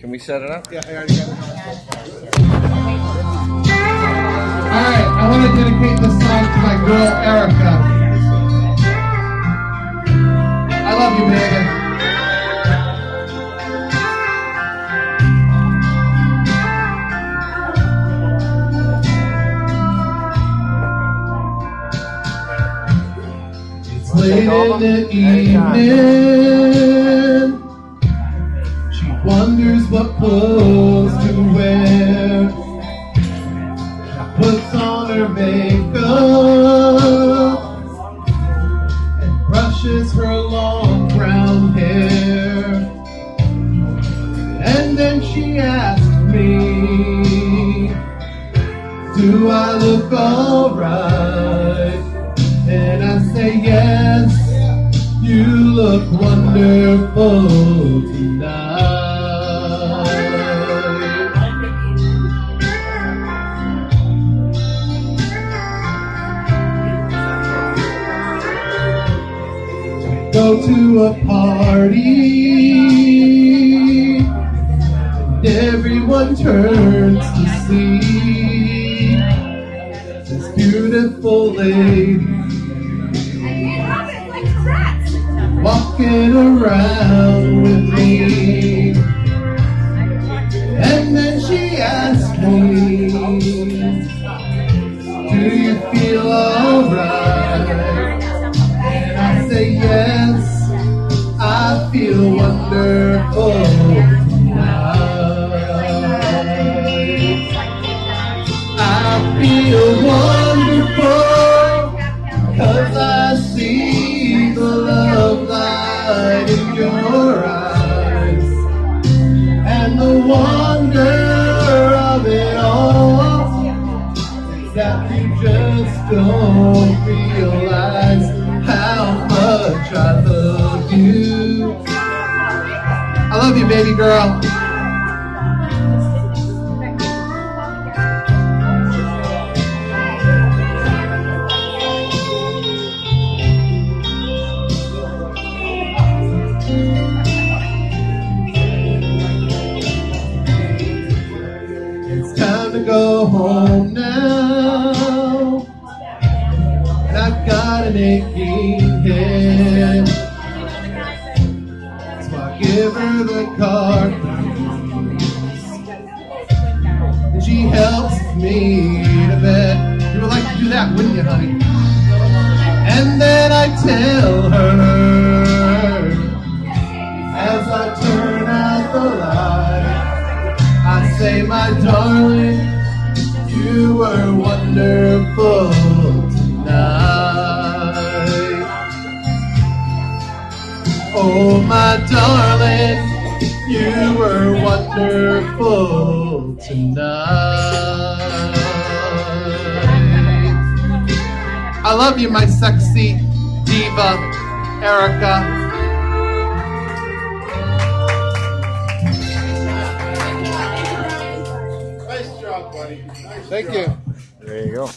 Can we set it up? Yeah, I already got it. Alright, I want to dedicate this song to my girl Erica. I love you, baby. It's late in the evening. What clothes to wear. Puts on her makeup and brushes her long brown hair. And then she asks me, Do I look alright? And I say, Yes, you look wonderful tonight. Go to a party, and everyone turns to see this beautiful lady walking around with me. And then she asked me, Do you feel wonderful tonight. I feel wonderful Cause I see the love light in your eyes And the wonder of it all is That you just don't realize how much I love you love you baby girl It's time to go home now. And I've got an aching head. The car. She helps me to bed. You would like to do that, wouldn't you, honey? And then I tell her as I turn out the light. I say, my darling, you were wonderful Oh, my darling, you were wonderful tonight. I love you, my sexy diva, Erica. Nice job, buddy. Nice Thank job. you. There you go.